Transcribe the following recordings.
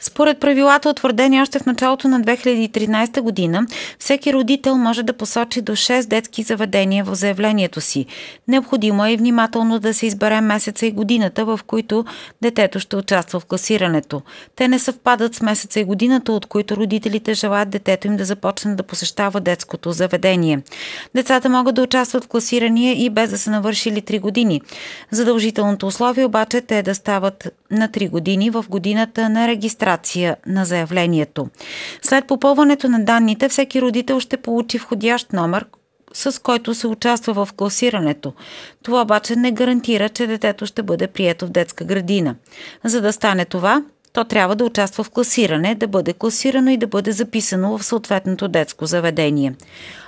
Според правилата, утвърдени още в началото на 2013 година, всеки родител може да посочи до 6 детски заведения в заявлението си. Необходимо е внимателно да се избере месеца и годината, в които детето ще участва в класирането. Те не съвпадат с месеца и годината, от които родителите желаят детето им да започне да посещава детското заведение. Децата могат да участват в класирания и без да са навършили 3 години. Задължителното условие обаче те да стават на 3 години в годината на регистрация на заявлението. След попълването на данните, всеки родител ще получи входящ номер, с който се участва в класирането. Това обаче не гарантира, че детето ще бъде прието в детска градина. За да стане това, то трябва да участва в класиране, да бъде класирано и да бъде записано в съответното детско заведение.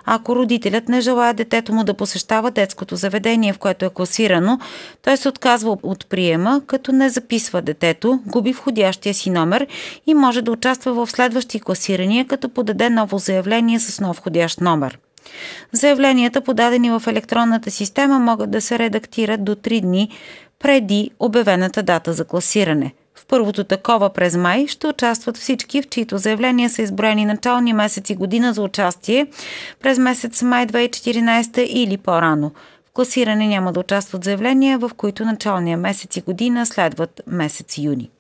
Ако родителят не желая детето му да посещава детското заведение, в което е класирано, той се отказва от приема, като не записва детето, губи входящия си номер и може да участва в следващи класирания, като подаде ново заявление с нов входящ номер. Заявленията, подадени в електронната система, могат да се редактират до 3 дни преди обявената дата за класиране – първото такова през май ще участват всички, в чието заявления са изброени начални месеци година за участие през месец май 2014 или по-рано. В класиране няма да участват заявления, в които началния месец и година следват месец юни.